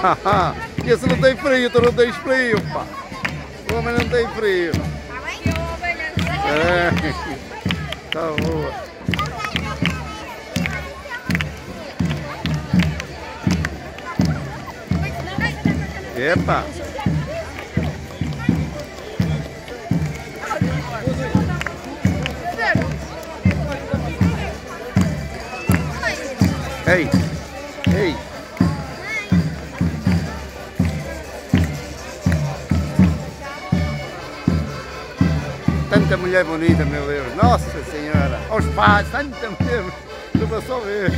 Esse não tem frio, tu não tens frio, pá. O homem não tem frio. É. Tá boa. Epa! Ei! Ei! Tanta mulher bonita, meu Deus! Nossa Senhora! Aos pais, tanta mulher! Tu só ver!